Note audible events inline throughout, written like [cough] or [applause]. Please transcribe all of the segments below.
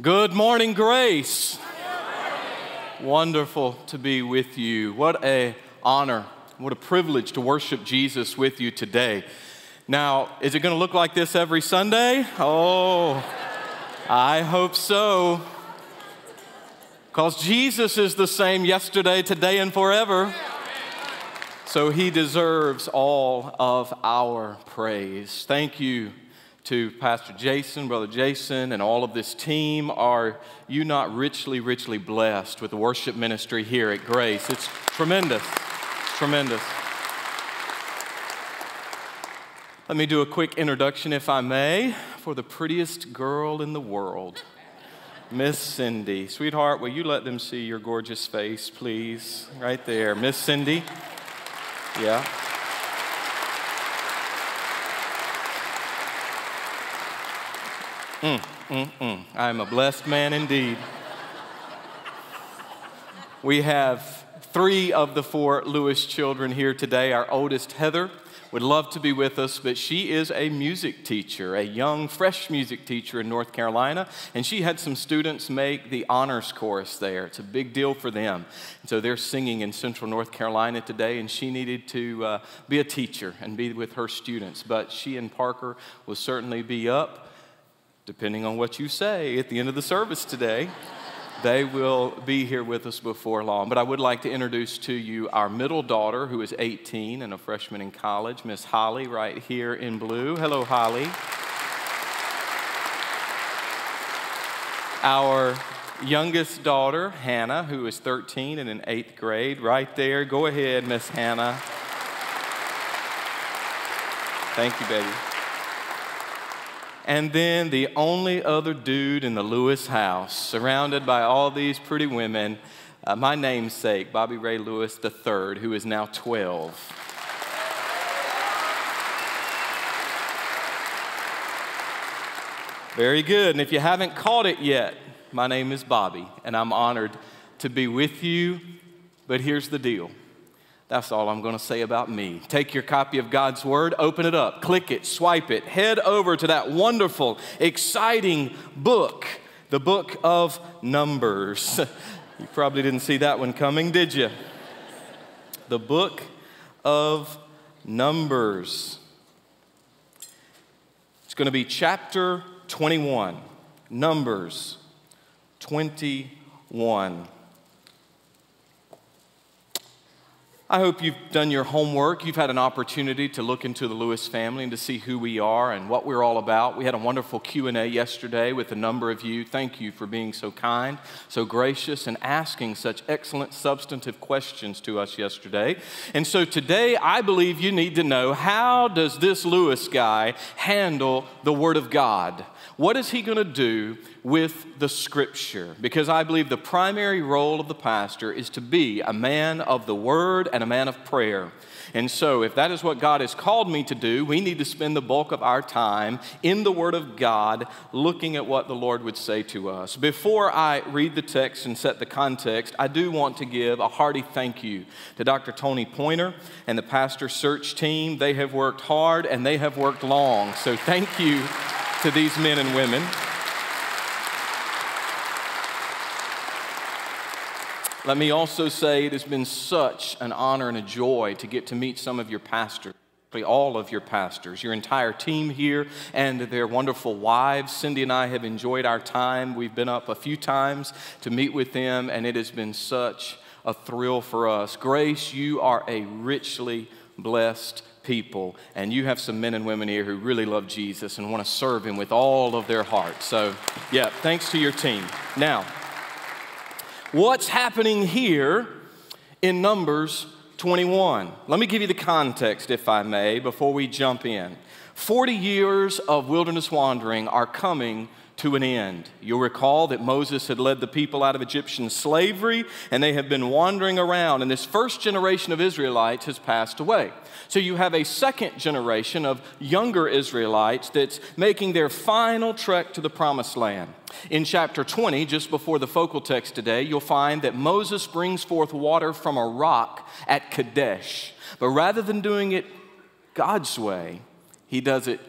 Good morning, Grace. Wonderful to be with you. What a honor, what a privilege to worship Jesus with you today. Now, is it going to look like this every Sunday? Oh, I hope so. Because Jesus is the same yesterday, today, and forever. So he deserves all of our praise. Thank you to Pastor Jason, Brother Jason, and all of this team. Are you not richly, richly blessed with the worship ministry here at Grace? It's tremendous. It's tremendous. Let me do a quick introduction, if I may, for the prettiest girl in the world, Miss Cindy. Sweetheart, will you let them see your gorgeous face, please? Right there. Miss Cindy. Yeah. Mm, mm, mm. I am a blessed man indeed. We have three of the four Lewis children here today. Our oldest, Heather, would love to be with us, but she is a music teacher, a young, fresh music teacher in North Carolina, and she had some students make the honors chorus there. It's a big deal for them. And so they're singing in Central North Carolina today, and she needed to uh, be a teacher and be with her students. But she and Parker will certainly be up depending on what you say at the end of the service today. they will be here with us before long. But I would like to introduce to you our middle daughter, who is 18 and a freshman in college, Miss Holly, right here in blue. Hello, Holly. Our youngest daughter, Hannah, who is 13 and in eighth grade, right there. Go ahead, Miss Hannah. Thank you, baby. And then the only other dude in the Lewis house, surrounded by all these pretty women, uh, my namesake, Bobby Ray Lewis III, who is now 12. Very good. And if you haven't caught it yet, my name is Bobby, and I'm honored to be with you. But here's the deal that's all I'm going to say about me. Take your copy of God's Word, open it up, click it, swipe it, head over to that wonderful, exciting book, the book of Numbers. [laughs] you probably didn't see that one coming, did you? The book of Numbers. It's going to be chapter 21, Numbers 21. I hope you've done your homework. You've had an opportunity to look into the Lewis family and to see who we are and what we're all about. We had a wonderful Q&A yesterday with a number of you. Thank you for being so kind, so gracious and asking such excellent substantive questions to us yesterday. And so today I believe you need to know how does this Lewis guy handle the word of God? What is he going to do with the scripture? Because I believe the primary role of the pastor is to be a man of the word and a man of prayer. And so, if that is what God has called me to do, we need to spend the bulk of our time in the Word of God looking at what the Lord would say to us. Before I read the text and set the context, I do want to give a hearty thank you to Dr. Tony Pointer and the pastor search team. They have worked hard and they have worked long. So, thank you to these men and women. Let me also say it has been such an honor and a joy to get to meet some of your pastors all of your pastors, your entire team here, and their wonderful wives. Cindy and I have enjoyed our time. We've been up a few times to meet with them, and it has been such a thrill for us. Grace, you are a richly blessed people, and you have some men and women here who really love Jesus and want to serve Him with all of their heart. So, yeah, thanks to your team. Now, what's happening here in Numbers 21? Let me give you the context, if I may, before we jump in. 40 years of wilderness wandering are coming to an end. You'll recall that Moses had led the people out of Egyptian slavery and they have been wandering around, and this first generation of Israelites has passed away. So you have a second generation of younger Israelites that's making their final trek to the promised land. In chapter 20, just before the focal text today, you'll find that Moses brings forth water from a rock at Kadesh. But rather than doing it God's way, he does it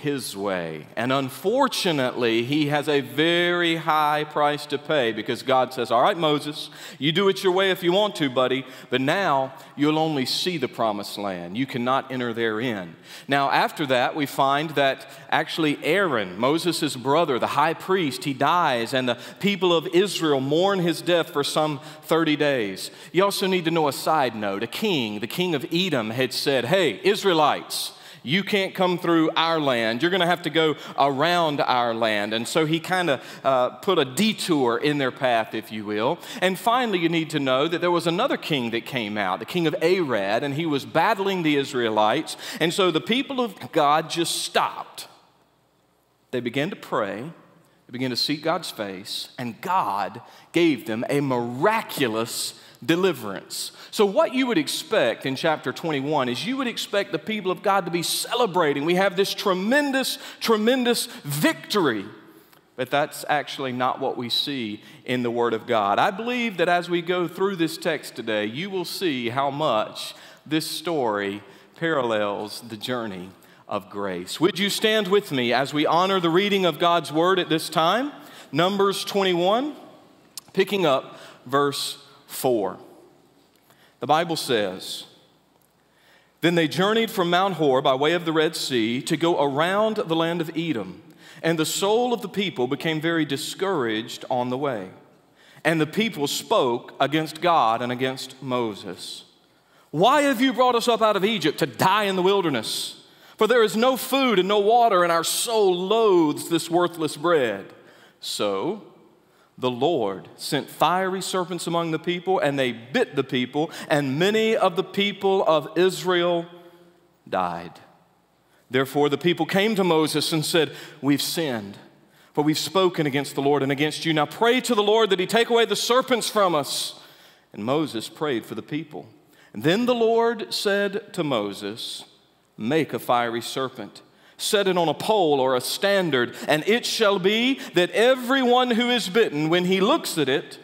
his way. And unfortunately, he has a very high price to pay because God says, All right, Moses, you do it your way if you want to, buddy, but now you'll only see the promised land. You cannot enter therein. Now, after that, we find that actually Aaron, Moses' brother, the high priest, he dies, and the people of Israel mourn his death for some 30 days. You also need to know a side note a king, the king of Edom, had said, Hey, Israelites, you can't come through our land. You're going to have to go around our land. And so he kind of uh, put a detour in their path, if you will. And finally, you need to know that there was another king that came out, the king of Arad, and he was battling the Israelites. And so the people of God just stopped. They began to pray, they began to seek God's face, and God gave them a miraculous deliverance. So, what you would expect in chapter 21 is you would expect the people of God to be celebrating. We have this tremendous, tremendous victory. But that's actually not what we see in the Word of God. I believe that as we go through this text today, you will see how much this story parallels the journey of grace. Would you stand with me as we honor the reading of God's Word at this time? Numbers 21, picking up verse 4. The Bible says, Then they journeyed from Mount Hor by way of the Red Sea to go around the land of Edom. And the soul of the people became very discouraged on the way. And the people spoke against God and against Moses. Why have you brought us up out of Egypt to die in the wilderness? For there is no food and no water, and our soul loathes this worthless bread. So the Lord sent fiery serpents among the people, and they bit the people, and many of the people of Israel died. Therefore, the people came to Moses and said, We've sinned, for we've spoken against the Lord and against you. Now pray to the Lord that he take away the serpents from us. And Moses prayed for the people. And then the Lord said to Moses, Make a fiery serpent set it on a pole or a standard, and it shall be that everyone who is bitten, when he looks at it,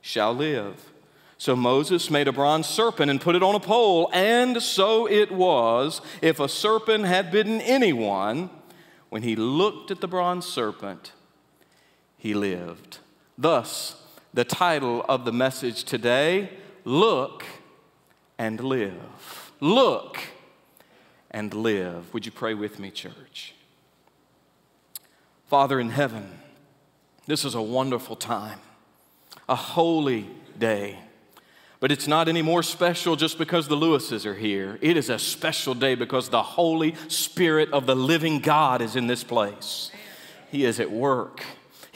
shall live. So Moses made a bronze serpent and put it on a pole, and so it was, if a serpent had bitten anyone, when he looked at the bronze serpent, he lived. Thus, the title of the message today Look and Live. Look and live. Would you pray with me, church? Father in heaven, this is a wonderful time, a holy day. But it's not any more special just because the Lewises are here. It is a special day because the Holy Spirit of the living God is in this place. He is at work.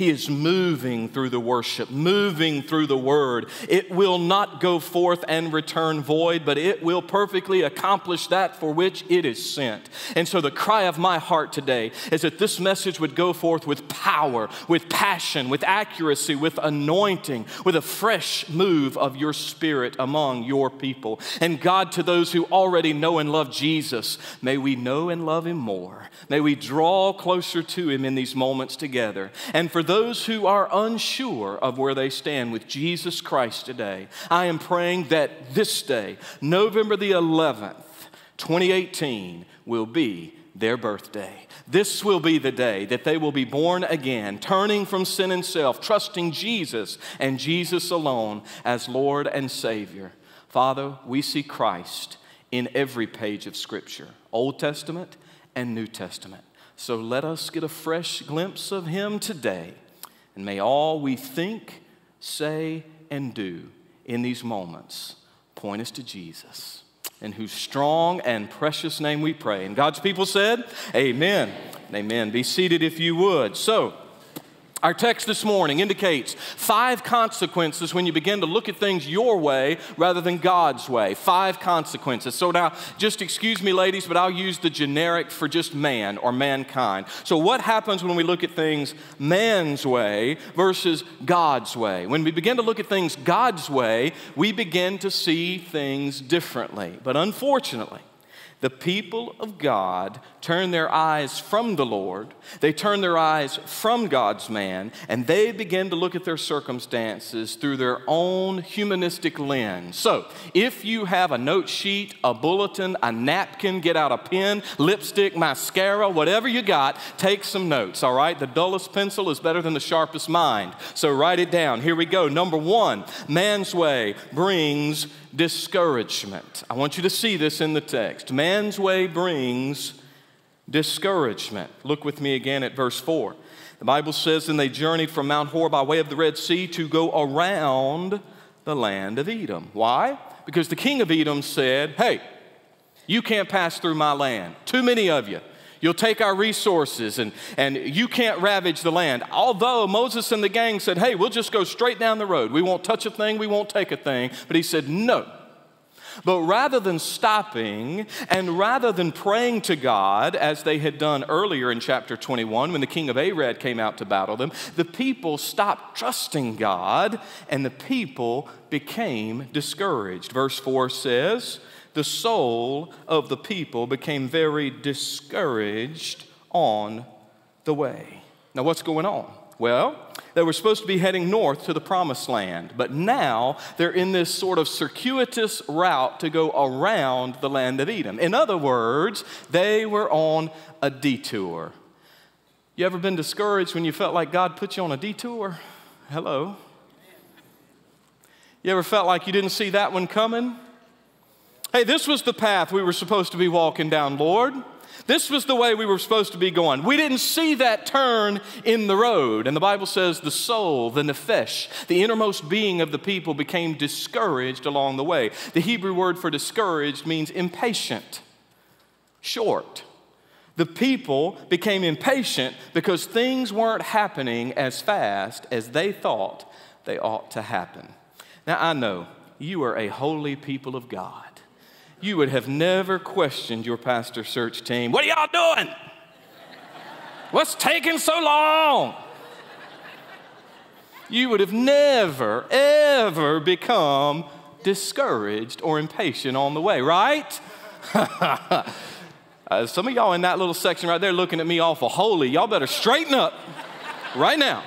He is moving through the worship, moving through the word. It will not go forth and return void, but it will perfectly accomplish that for which it is sent. And so, the cry of my heart today is that this message would go forth with power, with passion, with accuracy, with anointing, with a fresh move of your spirit among your people. And God, to those who already know and love Jesus, may we know and love him more. May we draw closer to him in these moments together. And for those who are unsure of where they stand with Jesus Christ today, I am praying that this day, November the 11th, 2018, will be their birthday. This will be the day that they will be born again, turning from sin and self, trusting Jesus and Jesus alone as Lord and Savior. Father, we see Christ in every page of Scripture, Old Testament and New Testament. So let us get a fresh glimpse of Him today. And may all we think, say, and do in these moments point us to Jesus, in whose strong and precious name we pray. And God's people said, Amen. Amen. Be seated if you would. So, our text this morning indicates five consequences when you begin to look at things your way rather than God's way. Five consequences. So now, just excuse me, ladies, but I'll use the generic for just man or mankind. So, what happens when we look at things man's way versus God's way? When we begin to look at things God's way, we begin to see things differently. But unfortunately, The people of God turn their eyes from the Lord, they turn their eyes from God's man, and they begin to look at their circumstances through their own humanistic lens. So, if you have a note sheet, a bulletin, a napkin, get out a pen, lipstick, mascara, whatever you got, take some notes, all right? The dullest pencil is better than the sharpest mind. So, write it down. Here we go. Number one man's way brings discouragement. I want you to see this in the text. Man's way brings discouragement. Look with me again at verse 4. The Bible says, And they journeyed from Mount Hor by way of the Red Sea to go around the land of Edom. Why? Because the king of Edom said, Hey, you can't pass through my land. Too many of you. You'll take our resources and, and you can't ravage the land. Although Moses and the gang said, hey, we'll just go straight down the road. We won't touch a thing, we won't take a thing. But he said, no. But rather than stopping and rather than praying to God, as they had done earlier in chapter 21 when the king of Arad came out to battle them, the people stopped trusting God and the people became discouraged. Verse 4 says, the soul of the people became very discouraged on the way. Now, what's going on? Well, they were supposed to be heading north to the promised land, but now they're in this sort of circuitous route to go around the land of Edom. In other words, they were on a detour. You ever been discouraged when you felt like God put you on a detour? Hello. You ever felt like you didn't see that one coming? Hey, this was the path we were supposed to be walking down, Lord. This was the way we were supposed to be going. We didn't see that turn in the road. And the Bible says the soul, the nephesh, the innermost being of the people became discouraged along the way. The Hebrew word for discouraged means impatient, short. The people became impatient because things weren't happening as fast as they thought they ought to happen. Now, I know you are a holy people of God you would have never questioned your pastor search team. What are y'all doing? What's taking so long? You would have never, ever become discouraged or impatient on the way, right? [laughs] uh, some of y'all in that little section right there looking at me awful holy. Y'all better straighten up right now.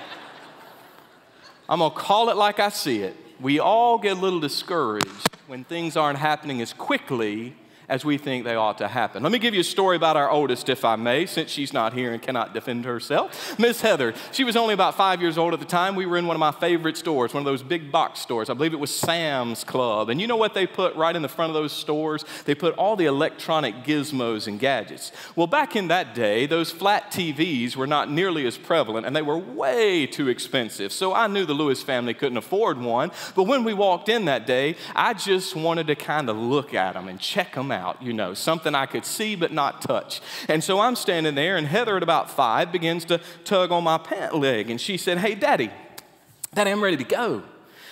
I'm going to call it like I see it. We all get a little discouraged when things aren't happening as quickly as we think they ought to happen. Let me give you a story about our oldest, if I may, since she's not here and cannot defend herself. Miss Heather, she was only about five years old at the time. We were in one of my favorite stores, one of those big box stores. I believe it was Sam's Club. And you know what they put right in the front of those stores? They put all the electronic gizmos and gadgets. Well, back in that day, those flat TVs were not nearly as prevalent and they were way too expensive. So I knew the Lewis family couldn't afford one. But when we walked in that day, I just wanted to kind of look at them and check them out, you know, something I could see but not touch. And so I'm standing there, and Heather, at about five, begins to tug on my pant leg. And she said, Hey, Daddy, Daddy, I'm ready to go.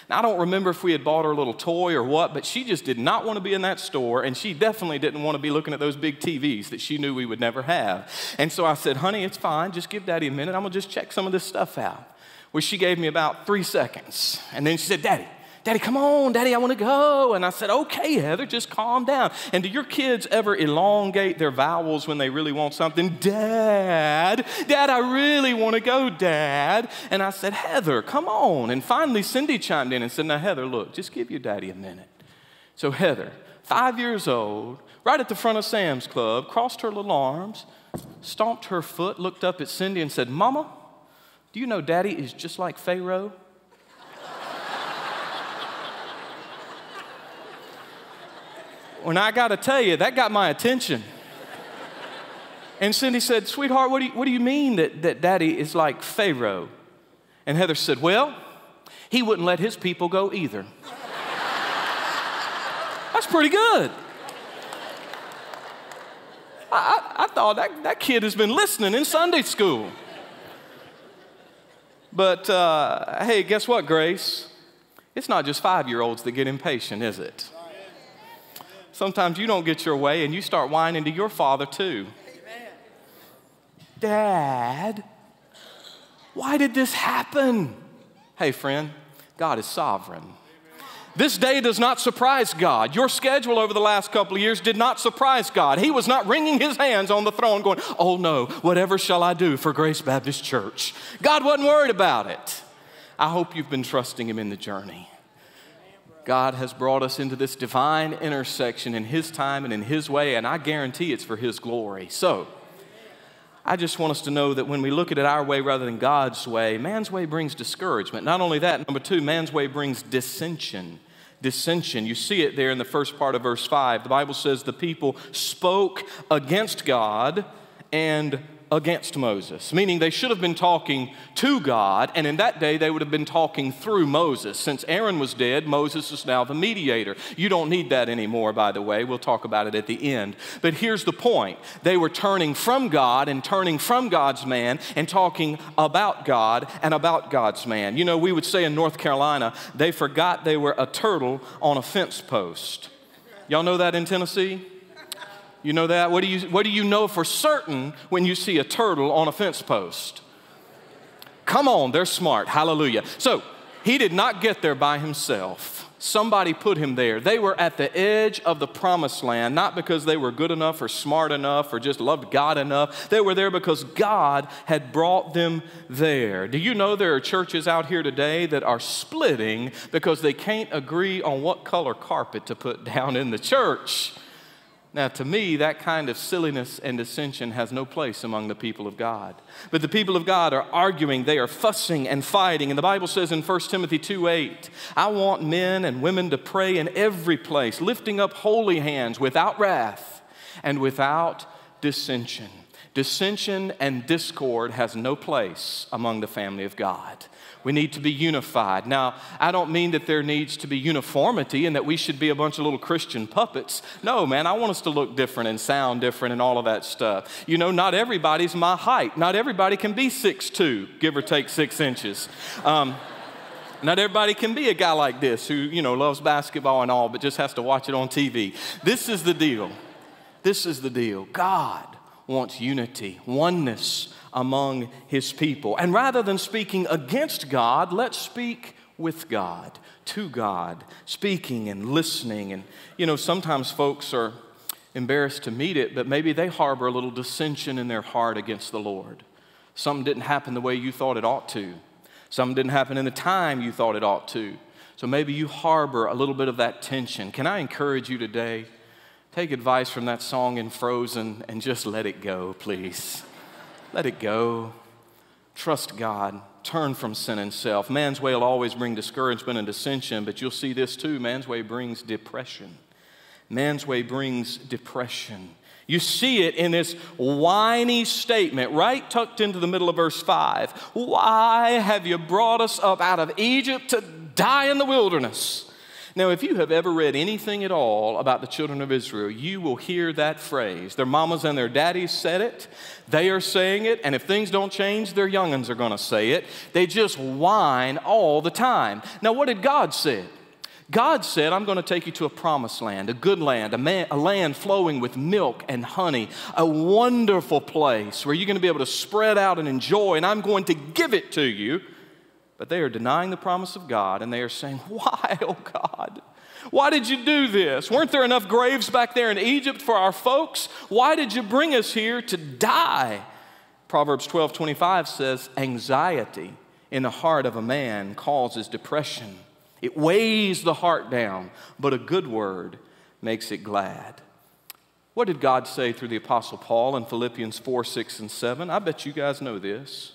Now, I don't remember if we had bought her a little toy or what, but she just did not want to be in that store, and she definitely didn't want to be looking at those big TVs that she knew we would never have. And so I said, Honey, it's fine. Just give Daddy a minute. I'm going to just check some of this stuff out. Well, she gave me about three seconds. And then she said, Daddy, Daddy, come on, Daddy, I want to go. And I said, Okay, Heather, just calm down. And do your kids ever elongate their vowels when they really want something? Dad, Dad, I really want to go, Dad. And I said, Heather, come on. And finally, Cindy chimed in and said, Now, Heather, look, just give your daddy a minute. So, Heather, five years old, right at the front of Sam's Club, crossed her little arms, stomped her foot, looked up at Cindy, and said, Mama, do you know daddy is just like Pharaoh? When I got to tell you, that got my attention. And Cindy said, Sweetheart, what do you, what do you mean that, that daddy is like Pharaoh? And Heather said, Well, he wouldn't let his people go either. That's pretty good. I, I, I, thought that, that kid has been listening in Sunday school. But uh, hey, guess what, Grace? It's not just five year olds that get impatient, is it? Sometimes you don't get your way and you start whining to your father too. Amen. Dad, why did this happen? Hey, friend, God is sovereign. This day does not surprise God. Your schedule over the last couple of years did not surprise God. He was not wringing his hands on the throne going, Oh no, whatever shall I do for Grace Baptist Church? God wasn't worried about it. I hope you've been trusting Him in the journey. God has brought us into this divine intersection in His time and in His way, and I guarantee it's for His glory. So, I just want us to know that when we look at it our way rather than God's way, man's way brings discouragement. Not only that, number two, man's way brings dissension. Dissension. You see it there in the first part of verse 5. The Bible says the people spoke against God and against Moses, meaning they should have been talking to God, and in that day they would have been talking through Moses. Since Aaron was dead, Moses is now the mediator. You don't need that anymore, by the way. We'll talk about it at the end. But here's the point they were turning from God and turning from God's man and talking about God and about God's man. You know, we would say in North Carolina, they forgot they were a turtle on a fence post. Y'all know that in Tennessee? You know that? What do you, what do you know for certain when you see a turtle on a fence post? Come on, they're smart. Hallelujah. So he did not get there by himself. Somebody put him there. They were at the edge of the promised land, not because they were good enough or smart enough or just loved God enough. They were there because God had brought them there. Do you know there are churches out here today that are splitting because they can't agree on what color carpet to put [laughs] down in the church? Now, to me, that kind of silliness and dissension has no place among the people of God. But the people of God are arguing, they are fussing and fighting. And the Bible says in 1 Timothy 2 8, I want men and women to pray in every place, lifting up holy hands without wrath and without dissension. Dissension and discord has no place among the family of God. We need to be unified. Now, I don't mean that there needs to be uniformity and that we should be a bunch of little Christian puppets. No, man, I want us to look different and sound different and all of that stuff. You know, not everybody's my height. Not everybody can be six two, give or take six inches. Um, not everybody can be a guy like this who, you know, loves basketball and all, but just has to watch it on TV. This is the deal. This is the deal. God wants unity, oneness among his people. And rather than speaking against God, let's speak with God, to God, speaking and listening. And, you know, sometimes folks are embarrassed to meet it, but maybe they harbor a little dissension in their heart against the Lord. Something didn't happen the way you thought it ought to, something didn't happen in the time you thought it ought to. So maybe you harbor a little bit of that tension. Can I encourage you today? Take advice from that song in Frozen and just let it go, please. Let it go. Trust God. Turn from sin and self. Man's way will always bring discouragement and dissension, but you'll see this too. Man's way brings depression. Man's way brings depression. You see it in this whiny statement right tucked into the middle of verse 5. Why have you brought us up out of Egypt to die in the wilderness? Now, if you have ever read anything at all about the children of Israel, you will hear that phrase. Their mamas and their daddies said it, they are saying it, and if things don't change, their youngins are going to say it. They just whine all the time. Now, what did God say? God said, I'm going to take you to a promised land, a good land, a, man, a, land flowing with milk and honey, a wonderful place where you're going to be able to spread out and enjoy, and I'm going to give it to you. But they are denying the promise of God and they are saying, [laughs] Why, oh God? Why did you do this? Weren't there enough graves back there in Egypt for our folks? Why did you bring us here to die? Proverbs 12 25 says, Anxiety in the heart of a man causes depression. It weighs the heart down, but a good word makes it glad. What did God say through the Apostle Paul in Philippians 4 6 and 7? I bet you guys know this.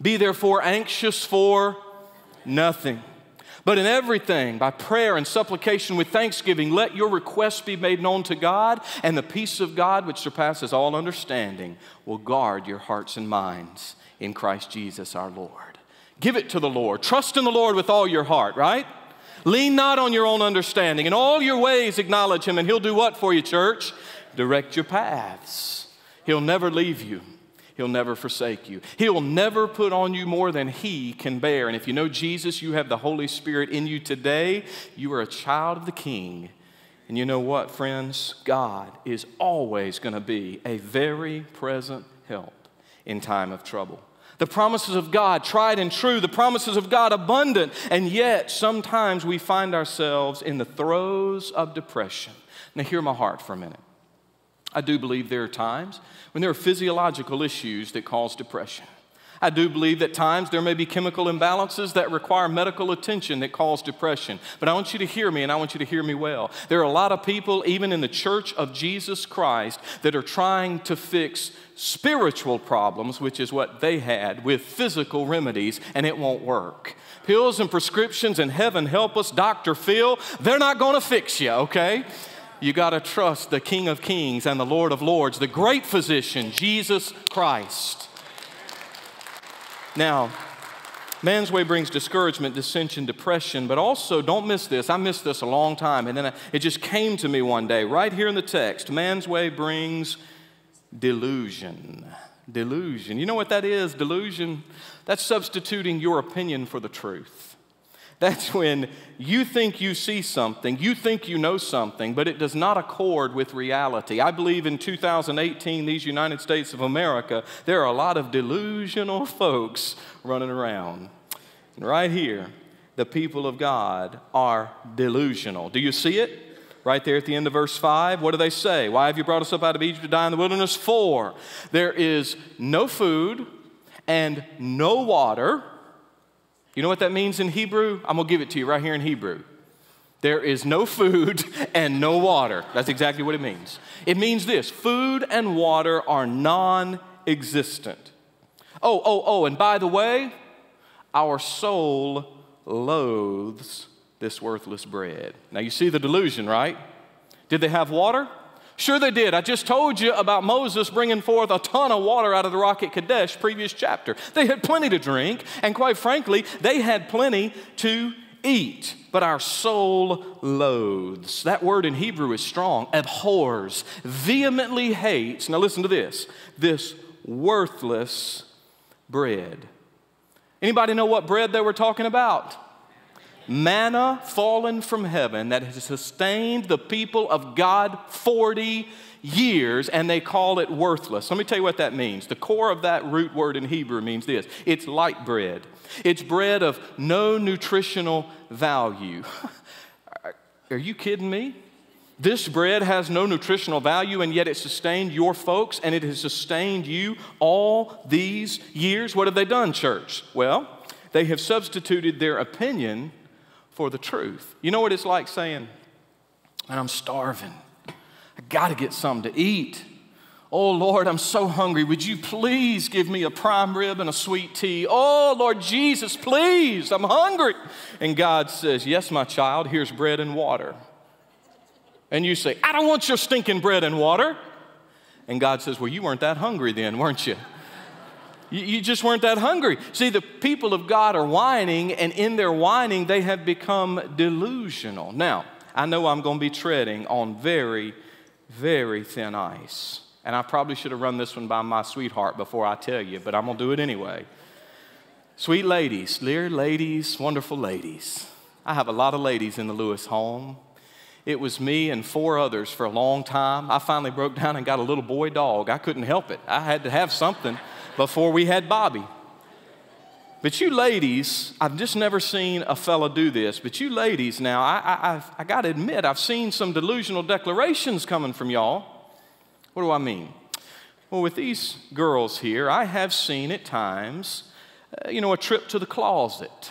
Be therefore anxious for nothing. But in everything, by prayer and supplication with thanksgiving, let your requests be made known to God, and the peace of God, which surpasses all understanding, will guard your hearts and minds in Christ Jesus our Lord. Give it to the Lord. Trust in the Lord with all your heart, right? Lean not on your own understanding. In all your ways, acknowledge Him, and He'll do what for you, church? Direct your paths. He'll never leave you. He'll never forsake you. He'll never put on you more than He can bear. And if you know Jesus, you have the Holy Spirit in you today. You are a child of the King. And you know what, friends? God is always going to be a very present help in time of trouble. The promises of God, tried and true, the promises of God, abundant. And yet, sometimes we find ourselves in the throes of depression. Now, hear my heart for a minute. I do believe there are times when there are physiological issues that cause depression. I do believe that times there may be chemical imbalances that require medical attention that cause depression. But I want you to hear me and I want you to hear me well. There are a lot of people, even in the church of Jesus Christ, that are trying to fix spiritual problems, which is what they had, with physical remedies, and it won't work. Pills and prescriptions and heaven help us, Dr. Phil, they're not going to fix you, okay? You got to trust the King of Kings and the Lord of Lords, the great physician, Jesus Christ. Now, man's way brings discouragement, dissension, depression, but also don't miss this. I missed this a long time, and then it just came to me one day, right here in the text. Man's way brings delusion. Delusion. You know what that is? Delusion? That's substituting your opinion for the truth. That's when you think you see something, you think you know something, but it does not accord with reality. I believe in 2018, these United States of America, there are a lot of delusional folks running around. And right here, the people of God are delusional. Do you see it? Right there at the end of verse 5, what do they say? Why have you brought us up out of Egypt to die in the wilderness? For there is no food and no water you know what that means in Hebrew? I'm going to give it to you right here in Hebrew. There is no food [laughs] and no water. That's exactly what it means. It means this food and water are non existent. Oh, oh, oh, and by the way, our soul loathes this worthless bread. Now you see the delusion, right? Did they have water? Sure, they did. I just told you about Moses bringing forth a ton of water out of the rock at Kadesh, previous chapter. They had plenty to drink, and quite frankly, they had plenty to eat. But our soul loathes. That word in Hebrew is strong, abhors, vehemently hates. Now, listen to this this worthless bread. Anybody know what bread they were talking about? Manna fallen from heaven that has sustained the people of God 40 years, and they call it worthless. Let me tell you what that means. The core of that root word in Hebrew means this it's light bread, it's bread of no nutritional value. [laughs] Are you kidding me? This bread has no nutritional value, and yet it sustained your folks and it has sustained you all these years. What have they done, church? Well, they have substituted their opinion for the truth. You know what it's like saying, I'm starving. I got to get something to eat. Oh Lord, I'm so hungry. Would you please give me a prime rib and a sweet tea? Oh Lord Jesus, please, I'm hungry. And God says, Yes, my child, here's bread and water. And you say, I don't want your stinking bread and water. And God says, Well, you weren't that hungry then, weren't you? You just weren't that hungry. See, the people of God are whining, and in their whining, they have become delusional. Now, I know I'm going to be treading on very, very thin ice. And I probably should have run this one by my sweetheart before I tell you, but I'm going to do it anyway. Sweet ladies, dear ladies, wonderful ladies. I have a lot of ladies in the Lewis home. It was me and four others for a long time. I finally broke down and got a little boy dog. I couldn't help it. I had to have something before we had Bobby. But you ladies, I've just never seen a fella do this. But you ladies, now, I, I, I got to admit, I've seen some delusional declarations coming from y'all. What do I mean? Well, with these girls here, I have seen at times, uh, you know, a trip to the closet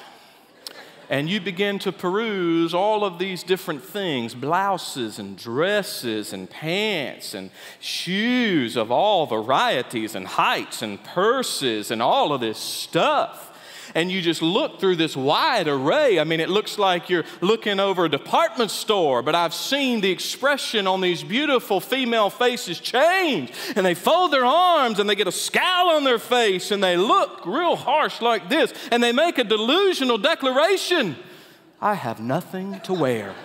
and you begin to peruse all of these different things blouses and dresses and pants and shoes of all varieties and heights and purses and all of this stuff and you just look through this wide array. I mean, it looks like you're looking over a department store, but I've seen the expression on these beautiful female faces change. And they fold their arms and they get a scowl on their face and they look real harsh like this and they make a delusional declaration I have nothing to wear.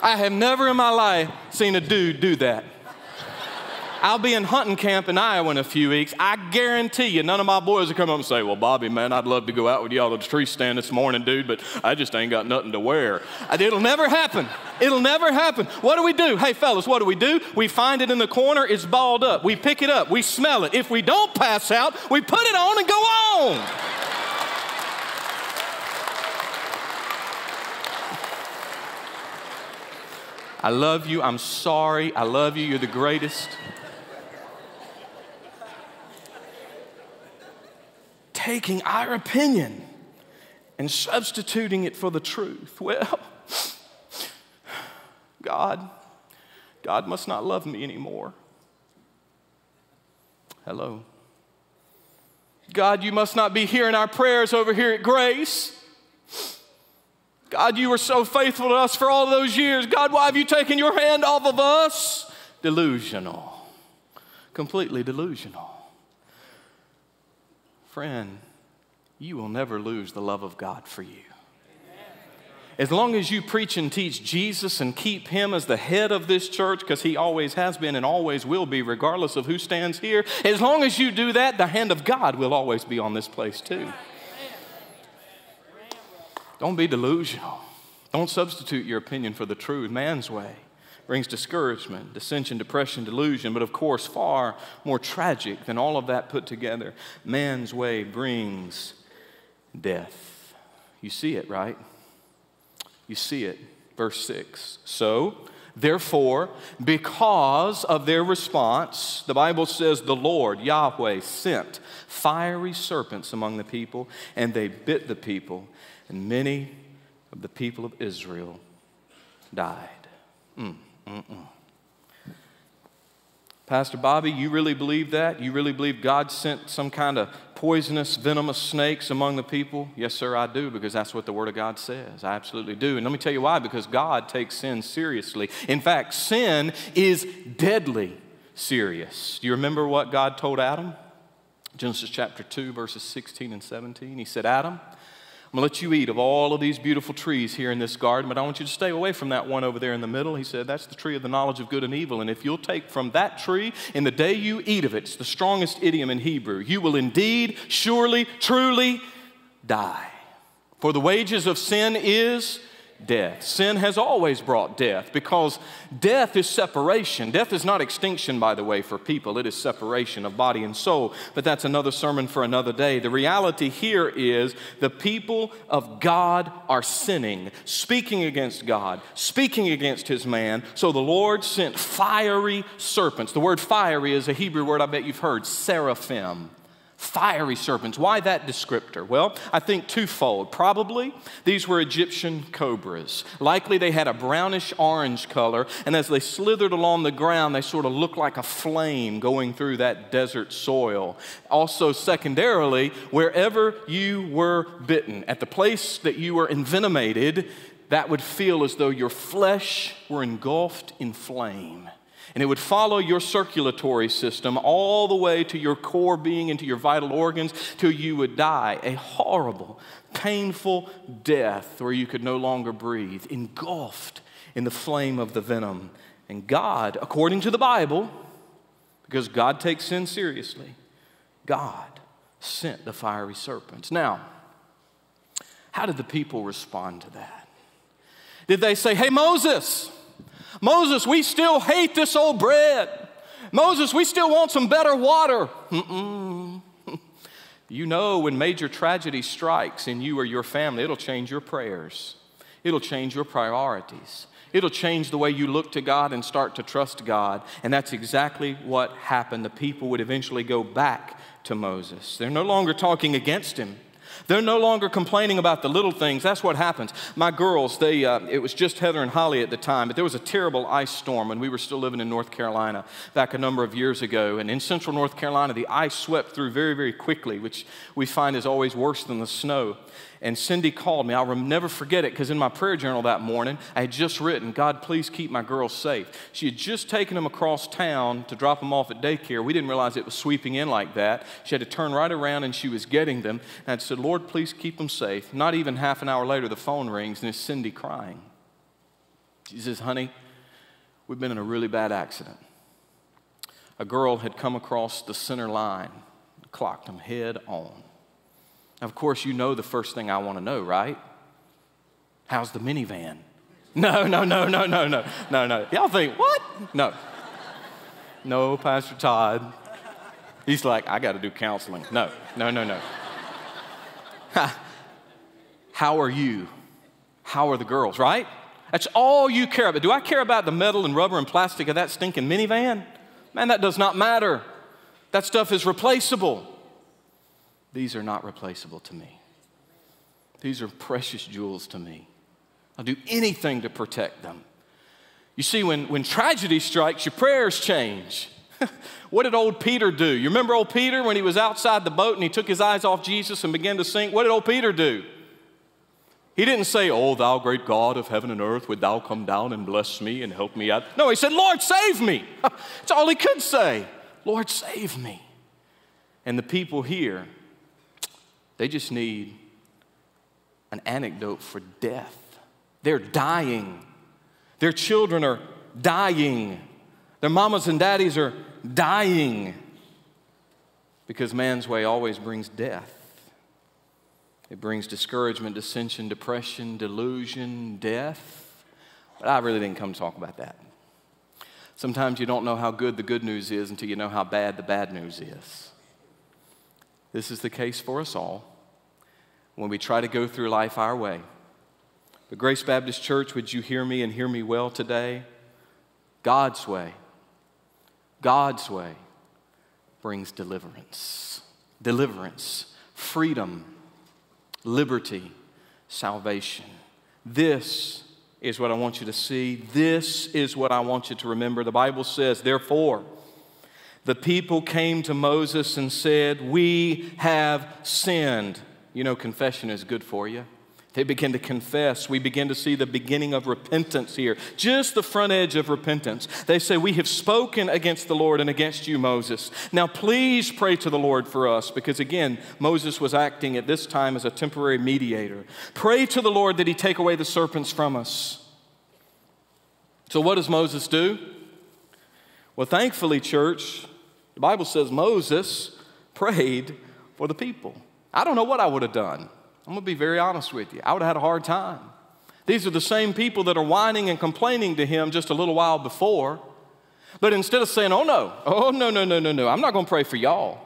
I have never in my life seen a dude do that. I'll be in hunting camp in Iowa in a few weeks. I guarantee you, none of my boys will come up and say, Well, Bobby, man, I'd love to go out with you all to the tree stand this morning, dude, but I just ain't got nothing to wear. It'll never happen. It'll never happen. What do we do? Hey, fellas, what do we do? We find it in the corner, it's balled up. We pick it up, we smell it. If we don't pass out, we put it on and go on. I love you. I'm sorry. I love you. You're the greatest. Taking our opinion and substituting it for the truth. Well, God, God must not love me anymore. Hello. God, you must not be hearing our prayers over here at Grace. God, you were so faithful to us for all those years. God, why have you taken your hand off of us? Delusional. Completely delusional. Friend, you will never lose the love of God for you. As long as you preach and teach Jesus and keep Him as the head of this church, because He always has been and always will be, regardless of who stands here, as long as you do that, the hand of God will always be on this place too. Don't be delusional. Don't substitute your opinion for the truth. Man's way brings discouragement, dissension, depression, delusion, but of course, far more tragic than all of that put together, man's way brings death. You see it, right? You see it. Verse 6. So, Therefore, because of their response, the Bible says the Lord, Yahweh, sent fiery serpents among the people, and they bit the people, and many of the people of Israel died. Mm, mm, mm. Pastor Bobby, you really believe that? You really believe God sent some kind of poisonous, venomous snakes among the people? Yes, sir, I do, because that's what the Word of God says. I absolutely do. And let me tell you why because God takes sin seriously. In fact, sin is deadly serious. Do you remember what God told Adam? Genesis chapter 2, verses 16 and 17. He said, Adam, I'm going to let you eat of all of these beautiful trees here in this garden, but I want you to stay away from that one over there in the middle. He said, That's the tree of the knowledge of good and evil. And if you'll take from that tree, in the day you eat of it, it's the strongest idiom in Hebrew, you will indeed, surely, truly die. For the wages of sin is death. Sin has always brought death because death is separation. Death is not extinction, by the way, for people, it is separation of body and soul. But that's another sermon for another day. The reality here is the people of God are sinning, speaking against God, speaking against his man. So the Lord sent fiery serpents. The word fiery is a Hebrew word I bet you've heard, seraphim fiery serpents. Why that descriptor? Well, I think twofold. Probably these were Egyptian cobras. Likely they had a brownish orange color, and as they slithered along the ground, they sort of looked like a flame going through that desert soil. Also, secondarily, wherever you were bitten, at the place that you were envenomated, that would feel as though your flesh were engulfed in flame and it would follow your circulatory system all the way to your core being and to your vital organs till you would die. A horrible, painful death where you could no longer breathe, engulfed in the flame of the venom. And God, according to the Bible, because God takes sin seriously, God sent the fiery serpents. Now, how did the people respond to that? Did they say, Hey, Moses, Moses, we still hate this old bread. Moses, we still want some better water. Mm-mm. [laughs] You know, when major tragedy strikes in you or your family, it'll change your prayers, it'll change your priorities. It'll change the way you look to God and start to trust God. And that's exactly what happened. The people would eventually go back to Moses. They're no longer talking against him. They're no longer complaining about the little things. That's what happens. My girls, they, uh, it was just Heather and Holly at the time, but there was a terrible ice storm when we were still living in North Carolina back a number of years ago. And in central North Carolina, the ice swept through very, very quickly, which we find is always worse than the snow. And Cindy called me. I'll never forget it because in my prayer journal that morning, I had just written, God, please keep my girls safe. She had just taken them across town to drop them off at daycare. We didn't realize it was sweeping in like that. She had to turn right around and she was getting them. And I said, Lord, please keep them safe. Not even half an hour later, the phone rings and it's Cindy crying. She says, honey, we've been in a really bad accident. a girl had come across the center line, clocked him head on. Of course, you know the first thing I want to know, right? How's the minivan? [laughs] No, no, no, no, no, no, no, no. Y'all think, what? No. No, Pastor Todd. He's like, I got to do counseling. No, no, no, no. [laughs] How are you? How are the girls, right? That's all you care about. Do I care about the metal and rubber and plastic of that stinking minivan? Man, that does not matter. That stuff is replaceable. These are not replaceable to me. These are precious jewels to me. I'll do anything to protect them. You see, when, when tragedy strikes, your prayers change. [laughs] what did old Peter do? You remember old Peter when he was outside the boat and he took his eyes off Jesus and began to sink? What did old Peter do? He didn't say, Oh, thou great God of heaven and earth, would thou come down and bless me and help me out? No, he said, Lord, save me. [laughs] That's all he could say. Lord, save me. And the people here, they just need an anecdote for death. They're dying. Their children are dying. Their mamas and daddies are dying because man's way always brings death. It brings discouragement, dissension, depression, delusion, death. But I really didn't come to talk about that. Sometimes you don't know how good the good news is until you know how bad the bad news is. This is the case for us all when we try to go through life our way. But Grace Baptist Church, would you hear me and hear me well today? God's way, God's way brings deliverance. Deliverance, freedom, liberty, salvation. This is what I want you to see. This is what I want you to remember. The Bible says, therefore, the people came to Moses and said, We have sinned. You know, confession is good for you. They begin to confess. We begin to see the beginning of repentance here, just the front edge of repentance. They say, We have spoken against the Lord and against you, Moses. Now, please pray to the Lord for us, because again, Moses was acting at this time as a temporary mediator. Pray to the Lord that he take away the serpents from us. So, what does Moses do? Well, thankfully, church, the Bible says Moses prayed for the people. I don't know what I would have done. I'm going to be very honest with you. I would have had a hard time. These are the same people that are whining and complaining to him just a little while before. But instead of saying, oh no, oh no, no, no, no, no, I'm not going to pray for y'all.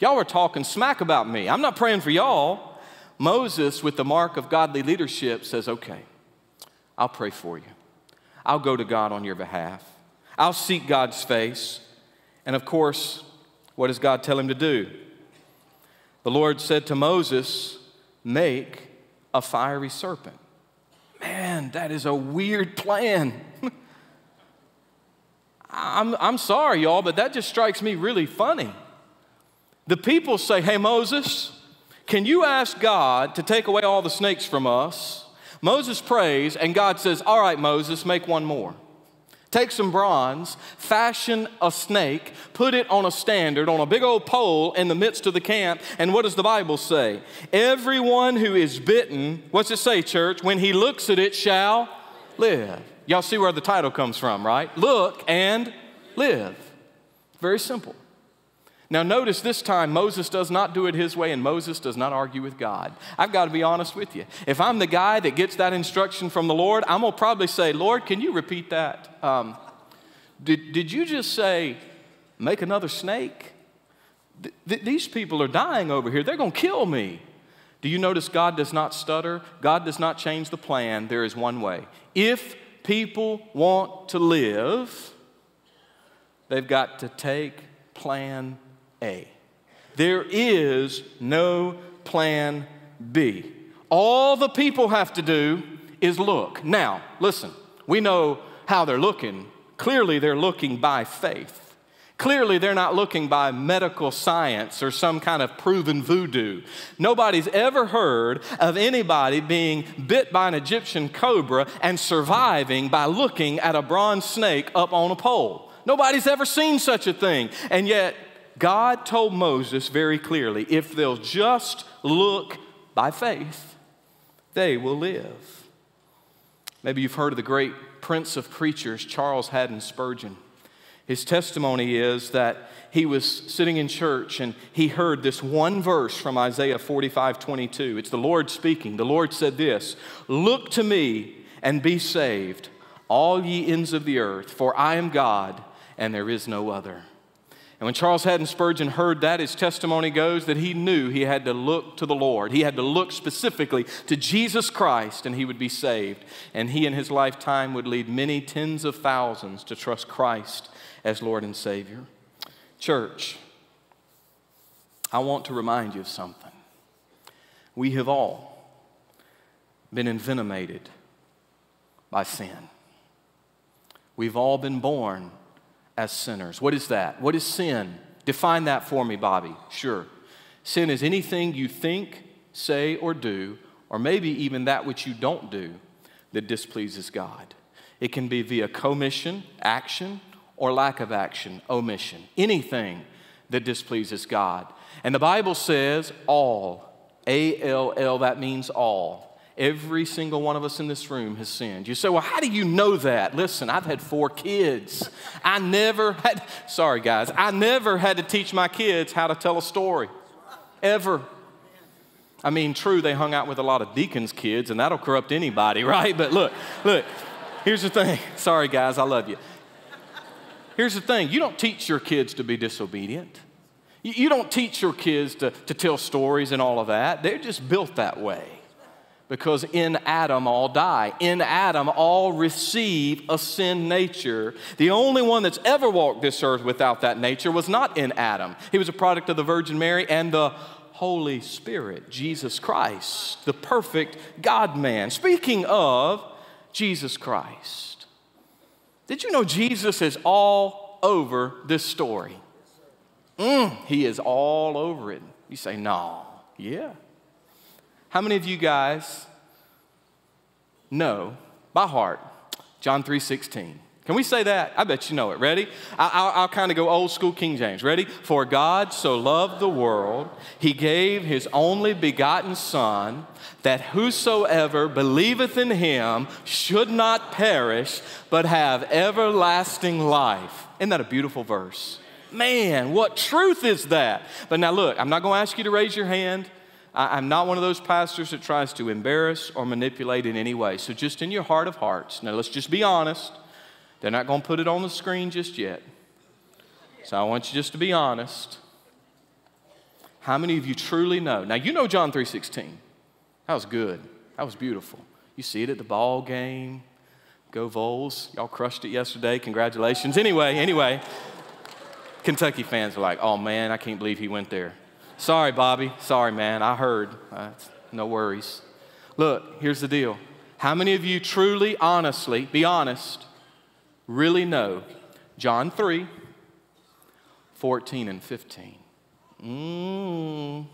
Y'all are talking smack about me. I'm not praying for y'all. Moses, with the mark of godly leadership, says, okay, I'll pray for you. I'll go to God on your behalf. I'll seek God's face. And of course, what does God tell him to do? The Lord said to Moses, make a fiery serpent. Man, that is a weird plan. [laughs] I'm, I'm sorry, y'all, but that just strikes me really funny. The people say, Hey, Moses, can you ask God to take away all the snakes from us? Moses prays, and God says, All right, Moses, make one more. Take some bronze, fashion a snake, put it on a standard, on a big old pole in the midst of the camp. And what does the Bible say? Everyone who is bitten, what's it say, church? When he looks at it, shall live. Y'all see where the title comes from, right? Look and live. Very simple. Now, notice this time Moses does not do it his way and Moses does not argue with God. I've got to be honest with you. If I'm the guy that gets that instruction from the Lord, I'm going to probably say, Lord, can you repeat that? Um, did, did you just say, make another snake? Th- th- these people are dying over here. They're going to kill me. Do you notice God does not stutter? God does not change the plan. There is one way. If people want to live, they've got to take plan a. There is no plan B. All the people have to do is look. Now, listen, we know how they're looking. Clearly, they're looking by faith. Clearly, they're not looking by medical science or some kind of proven voodoo. Nobody's ever heard of anybody being bit by an Egyptian cobra and surviving by looking at a bronze snake up on a pole. Nobody's ever seen such a thing. And yet, God told Moses very clearly if they'll just look by faith, they will live. Maybe you've heard of the great prince of preachers, Charles Haddon Spurgeon. His testimony is that he was sitting in church and he heard this one verse from Isaiah 45 22. It's the Lord speaking. The Lord said this Look to me and be saved, all ye ends of the earth, for I am God and there is no other. And when Charles Haddon Spurgeon heard that, his testimony goes that he knew he had to look to the Lord. He had to look specifically to Jesus Christ and he would be saved. And he in his lifetime would lead many tens of thousands to trust Christ as Lord and Savior. Church, I want to remind you of something. We have all been envenomated by sin. We've all been born as sinners. What is that? What is sin? Define that for me, Bobby. Sure. Sin is anything you think, say, or do, or maybe even that which you don't do that displeases God. It can be via commission, action, or lack of action, omission, anything that displeases God. And the Bible says all, A L L, that means all. Every single one of us in this room has sinned. You say, well, how do you know that? Listen, I've had four kids. I never had, sorry guys, I never had to teach my kids how to tell a story, ever. I mean, true, they hung out with a lot of deacons' kids, and that'll corrupt anybody, [laughs] right? But look, look, here's the thing. [laughs] Sorry, guys, I love you. Here's the thing you don't teach your kids to be disobedient. You don't teach your kids to, to tell stories and all of that. They're just built that way because in Adam all die. In Adam all receive a sin nature. The only one that's ever walked this earth without that nature was not in Adam. He was a product of the Virgin Mary and the Holy Spirit, Jesus Christ, the perfect God man. Speaking of Jesus Christ. Did you know Jesus is all over this story? Mm, he is all over it. You say, no. Yeah. How many of you guys know by heart John 3:16? Can we say that? I bet you know it. Ready? I, will kind of go old school King James. Ready? For God so loved the world, he gave his only begotten Son, that whosoever believeth in him should not perish, but have everlasting life. Isn't that a beautiful verse? Man, what truth is that? But now look, I'm not going to ask you to raise your hand. I'm not one of those pastors that tries to embarrass or manipulate in any way. So just in your heart of hearts, now let's just be honest. They're not going to put it on the screen just yet. So I want you just to be honest. How many of you truly know? Now you know John 3:16. That was good. That was beautiful. You see it at the ball game. Go Vols. Y'all crushed it yesterday. Congratulations. Anyway, anyway. Kentucky fans are like, oh man, I can't believe he went there. Sorry, Bobby. Sorry, man. I heard. Uh, no worries. Look, here's the deal. How many of you truly, honestly, be honest, really know John 3, 14 and 15. Mm.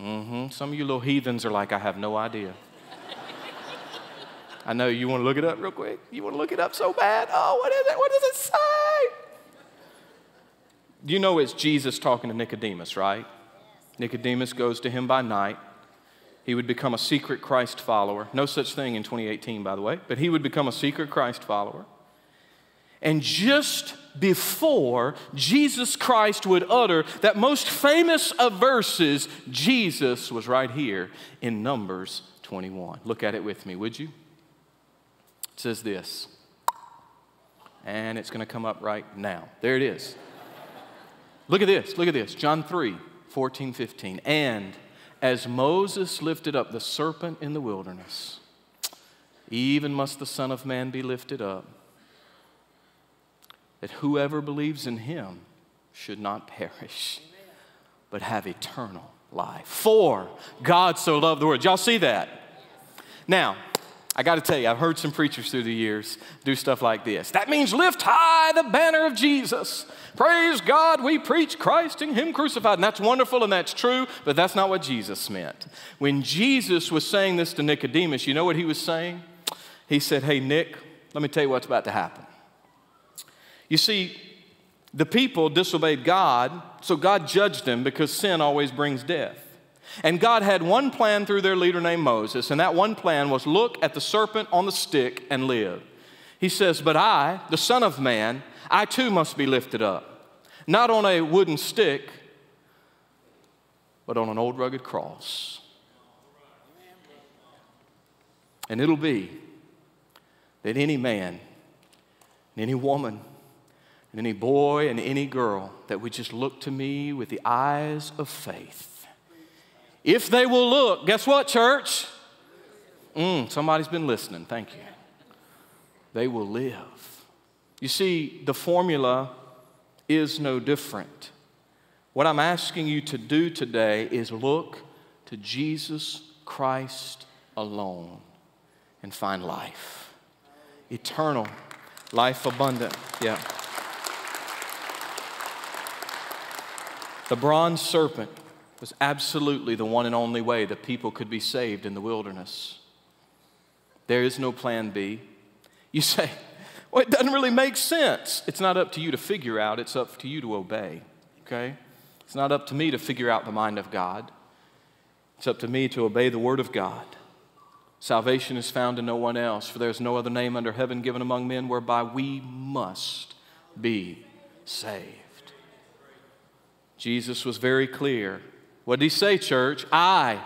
Mm-hmm. Some of you little heathens are like, I have no idea. [laughs] I know you want to look it up real quick. You want to look it up so bad. Oh, what is it? What does it say? You know it's Jesus talking to Nicodemus, right? Nicodemus goes to him by night. He would become a secret Christ follower. No such thing in 2018, by the way, but he would become a secret Christ follower. And just before Jesus Christ would utter that most famous of verses, Jesus was right here in Numbers 21. Look at it with me, would you? It says this, and it's going to come up right now. There it is. Look at this, look at this. John 3 14, 15. And as Moses lifted up the serpent in the wilderness, even must the Son of Man be lifted up that whoever believes in him should not [laughs] perish, but have eternal life. For God so loved the world. Y'all see that? Now, I got to tell you, I've heard some preachers through the years do stuff like this. That means lift high the banner of Jesus. Praise God, we preach Christ and Him crucified. And that's wonderful and that's true, but that's not what Jesus meant. When Jesus was saying this to Nicodemus, you know what he was saying? He said, Hey, Nick, let me tell you what's about to happen. You see, the people disobeyed God, so God judged them because sin always brings death. And God had one plan through their leader named Moses, and that one plan was look at the serpent on the stick and live. He says, But I, the Son of Man, I too must be lifted up, not on a wooden stick, but on an old rugged cross. And it'll be that any man, and any woman, and any boy and any girl that would just look to me with the eyes of faith. If they will look, guess what, church? Mm, somebody's been listening. Thank you. They will live. You see, the formula is no different. What I'm asking you to do today is look to Jesus Christ alone and find life. Eternal, life abundant. Yeah. The bronze serpent was absolutely the one and only way that people could be saved in the wilderness. There is no plan B. You [laughs] say, well, it doesn't really make sense. It's not up to you to figure out, it's up to you to obey, okay? It's not up to me to figure out the mind of God. It's up to me to obey the Word of God. Salvation is found in no one else, for there is no other name under heaven given among men whereby we must be saved. Jesus was very clear. What did he say, church? I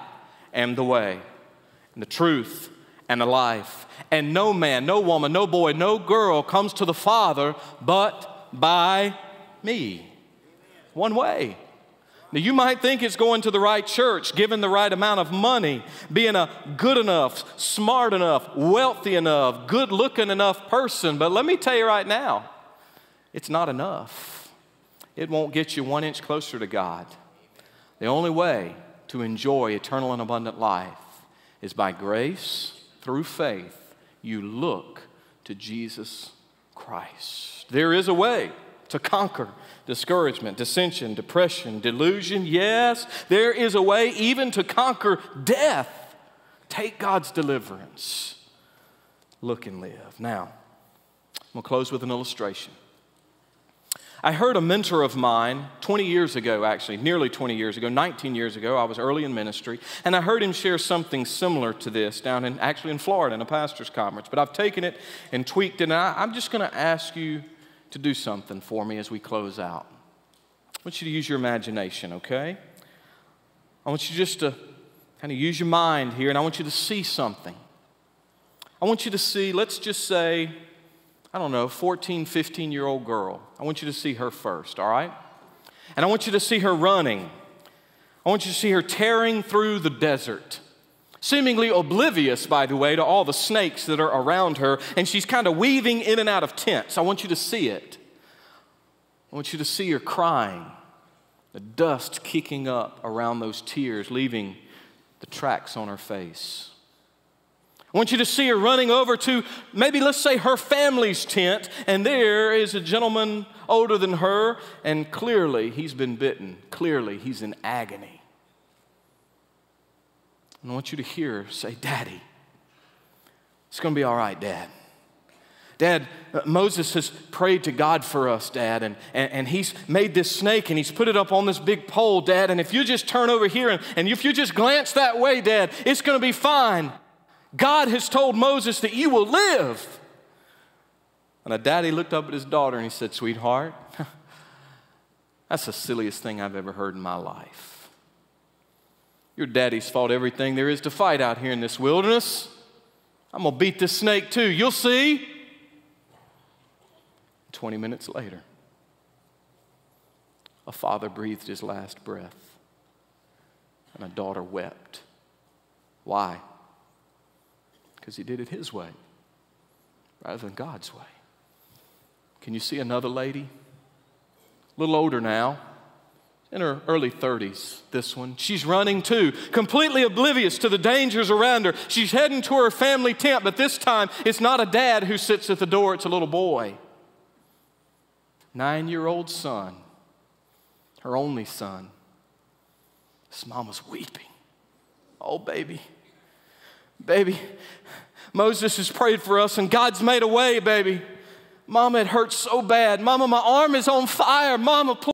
am the way and the truth and the life. And no man, no woman, no boy, no girl comes to the Father but by me. One way. Now, you might think it's going to the right church, giving the right amount of money, being a good enough, smart enough, wealthy enough, good looking enough person. But let me tell you right now, it's not enough. It won't get you one inch closer to God. The only way to enjoy eternal and abundant life is by grace, through faith. You look to Jesus Christ. There is a way to conquer discouragement, dissension, depression, delusion. Yes, there is a way even to conquer death. Take God's deliverance. Look and live. Now, I'm going to close with an illustration. I heard a mentor of mine 20 years ago, actually, nearly 20 years ago, 19 years ago. I was early in ministry, and I heard him share something similar to this down in actually in Florida in a pastor's conference. But I've taken it and tweaked it, and I, I'm just going to ask you to do something for me as we close out. I want you to use your imagination, okay? I want you just to kind of use your mind here, and I want you to see something. I want you to see, let's just say, I don't know, 14, 15 year old girl. I want you to see her first, all right? And I want you to see her running. I want you to see her tearing through the desert seemingly oblivious, by the way, to all the snakes that are around her, and she's kind of weaving in and out of tents. I want you to see it. I want you to see her crying, the dust kicking up around those tears, leaving the tracks on her face. I want you to see her running over to maybe, let's say, her family's tent, and there is a gentleman older than her, and clearly he's been bitten. Clearly he's in agony. And I want you to hear her say, Daddy, it's going to be all right, Dad. Dad, uh, Moses has prayed to God for us, Dad, and, and, and, he's made this snake and he's put it up on this big pole, Dad. And if you just turn over here and, and if you just glance that way, Dad, it's going to be fine. God has told Moses that you will live. And a daddy looked up at his daughter and he said, Sweetheart, [laughs] that's the silliest thing I've ever heard in my life. Your daddy's fought everything there is to fight out here in this wilderness. I'm going to beat this snake too. You'll see. 20 minutes later, a father breathed his last breath, and a daughter wept. Why? Because he did it his way rather than God's way. Can you see another lady? A little older now, in her early 30s, this one. She's running too, completely oblivious to the dangers around her. She's heading to her family tent, but this time it's not a dad who sits at the door, it's a little boy. Nine year old son, her only son. This mama's weeping. Oh, baby, baby, Moses has prayed for us and God's made a way, baby. Mama, it hurts so bad. Mama, my arm is on fire. Mama, please.